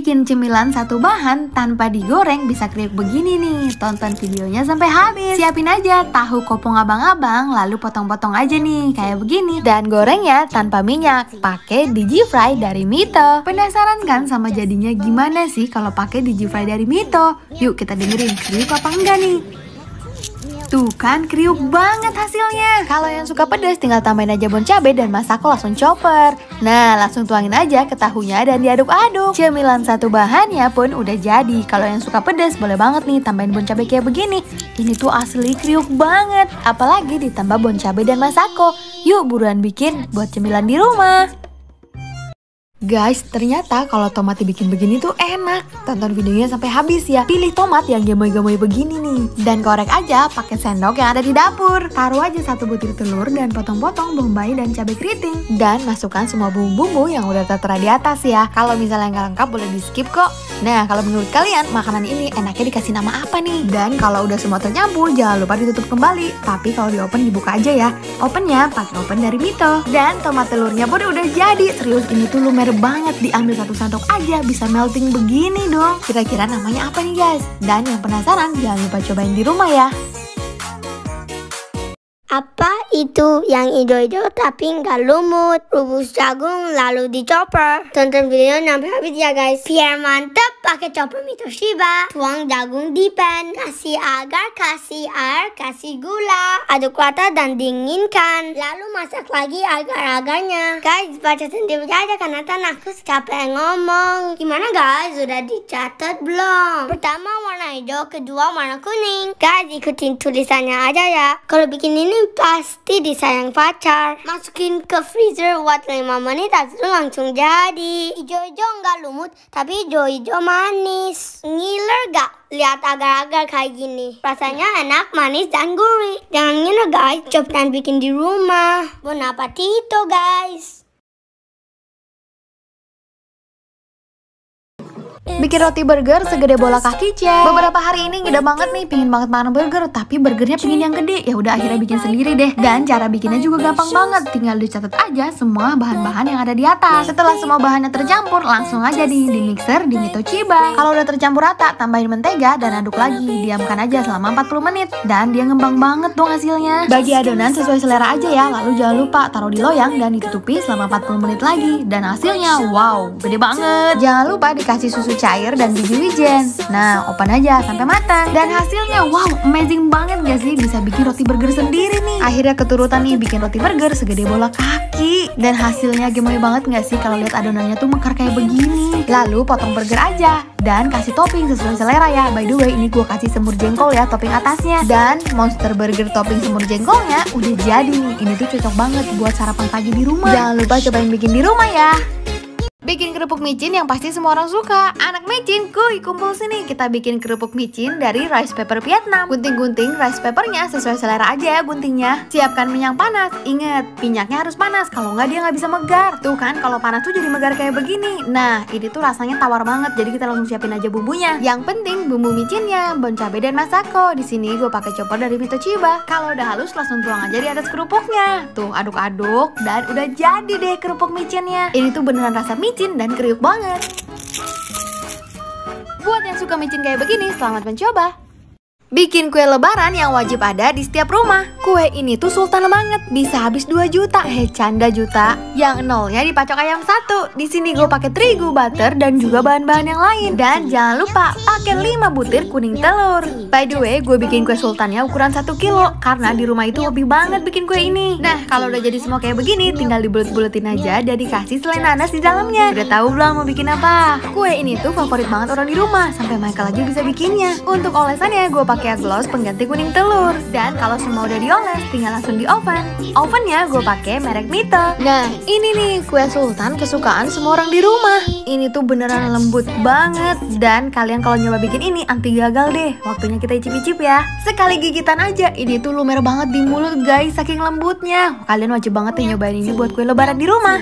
Bikin cemilan satu bahan tanpa digoreng bisa kriuk begini nih. Tonton videonya sampai habis. Siapin aja tahu kopong abang-abang lalu potong-potong aja nih kayak begini. Dan goreng ya tanpa minyak. Pakai digi fry dari Mito. Penasaran kan sama jadinya gimana sih kalau pakai digi fry dari Mito? Yuk kita dengerin kriuk apa enggak nih. Tuh kan kriuk banget hasilnya. Kalau yang suka pedas tinggal tambahin aja bon cabai dan masako langsung chopper. Nah langsung tuangin aja ke tahunya dan diaduk-aduk. Cemilan satu bahannya pun udah jadi. Kalau yang suka pedas boleh banget nih tambahin bon cabai kayak begini. Ini tuh asli kriuk banget. Apalagi ditambah bon cabai dan masako Yuk buruan bikin buat cemilan di rumah Guys, ternyata kalau tomat dibikin begini tuh enak. Tonton videonya sampai habis ya. Pilih tomat yang gemoy-gemoy begini nih. Dan korek aja pakai sendok yang ada di dapur. Taruh aja satu butir telur dan potong-potong bombay dan cabai keriting. Dan masukkan semua bumbu-bumbu yang udah tertera di atas ya. Kalau misalnya nggak lengkap boleh di skip kok. Nah, kalau menurut kalian makanan ini enaknya dikasih nama apa nih? Dan kalau udah semua tercampur, jangan lupa ditutup kembali. Tapi kalau di open dibuka aja ya. Opennya pakai open dari Mito. Dan tomat telurnya pun udah jadi. Serius ini tuh lumer banget diambil satu sendok aja bisa melting begini dong kira-kira namanya apa nih guys dan yang penasaran jangan lupa cobain di rumah ya apa itu yang hijau-hijau tapi nggak lumut? Rebus jagung lalu dicoper. Tonton videonya sampai habis ya guys. Biar mantep pakai chopper Mitoshiba. Tuang jagung di pan. Kasih agar, kasih air, kasih gula. Aduk rata dan dinginkan. Lalu masak lagi agar-agarnya. Guys baca sendiri aja karena aku capek ngomong. Gimana guys? Sudah dicatat belum? Pertama warna hijau, kedua warna kuning. Guys ikutin tulisannya aja ya. Kalau bikin ini pasti disayang pacar. Masukin ke freezer buat 5 menit langsung jadi. Ijo-ijo nggak lumut, tapi ijo-ijo manis. Ngiler gak? Lihat agar-agar kayak gini. Rasanya enak, manis, dan gurih. Jangan ngiler guys, coba bikin di rumah. Bon appetito guys. Bikin roti burger segede bola kaki cek Beberapa hari ini ngida banget nih pingin banget makan burger Tapi burgernya pingin yang gede. Ya udah akhirnya bikin sendiri deh. Dan cara bikinnya juga gampang banget. Tinggal dicatat aja semua bahan-bahan yang ada di atas. Setelah semua bahannya tercampur langsung aja di, di mixer di Mito Chiba. Kalau udah tercampur rata tambahin mentega dan aduk lagi. Diamkan aja selama 40 menit. Dan dia ngembang banget dong hasilnya. Bagi adonan sesuai selera aja ya. Lalu jangan lupa taruh di loyang dan ditutupi selama 40 menit lagi. Dan hasilnya wow gede banget. Jangan lupa dikasih susu cair dan biji wijen. Nah, open aja sampai matang. Dan hasilnya wow, amazing banget gak sih bisa bikin roti burger sendiri nih. Akhirnya keturutan nih bikin roti burger segede bola kaki. Dan hasilnya gemoy banget gak sih kalau lihat adonannya tuh mekar kayak begini. Lalu potong burger aja dan kasih topping sesuai selera ya. By the way, ini gue kasih semur jengkol ya topping atasnya. Dan monster burger topping semur jengkolnya udah jadi nih. Ini tuh cocok banget buat sarapan pagi di rumah. Jangan lupa cobain bikin di rumah ya. Bikin kerupuk micin yang pasti semua orang suka. Anak micin, kuy kumpul sini. Kita bikin kerupuk micin dari rice paper Vietnam. Gunting-gunting rice papernya sesuai selera aja ya guntingnya. Siapkan minyak panas. Ingat, minyaknya harus panas. Kalau nggak dia nggak bisa megar. Tuh kan, kalau panas tuh jadi megar kayak begini. Nah, ini tuh rasanya tawar banget. Jadi kita langsung siapin aja bumbunya. Yang penting bumbu micinnya Bon cabai dan masako. Di sini gue pakai chopper dari Mito Chiba Kalau udah halus langsung tuang aja di atas kerupuknya. Tuh, aduk-aduk Dan udah jadi deh kerupuk micinnya. Ini tuh beneran rasa micin micin dan kriuk banget. Buat yang suka micin kayak begini, selamat mencoba. Bikin kue lebaran yang wajib ada di setiap rumah. Kue ini tuh sultan banget, bisa habis 2 juta. Hei, canda juta. Yang nolnya dipacok ayam satu. Di sini gue pakai terigu, butter, dan juga bahan-bahan yang lain. Dan jangan lupa pakai 5 butir kuning telur. By the way, gue bikin kue sultannya ukuran 1 kilo karena di rumah itu hobi banget bikin kue ini. Nah, kalau udah jadi semua kayak begini, tinggal dibulet-buletin aja dan dikasih selai nanas di dalamnya. Udah tahu belum mau bikin apa? Kue ini tuh favorit banget orang di rumah, sampai Michael aja bisa bikinnya. Untuk olesannya, gue pakai pakai gloss pengganti kuning telur. Dan kalau semua udah dioles, tinggal langsung di oven. Ovennya gue pakai merek Mito. Nah, ini nih kue sultan kesukaan semua orang di rumah. Ini tuh beneran lembut banget. Dan kalian kalau nyoba bikin ini anti gagal deh. Waktunya kita icip-icip ya. Sekali gigitan aja, ini tuh lumer banget di mulut guys, saking lembutnya. Kalian wajib banget ya nyobain ini buat kue lebaran di rumah.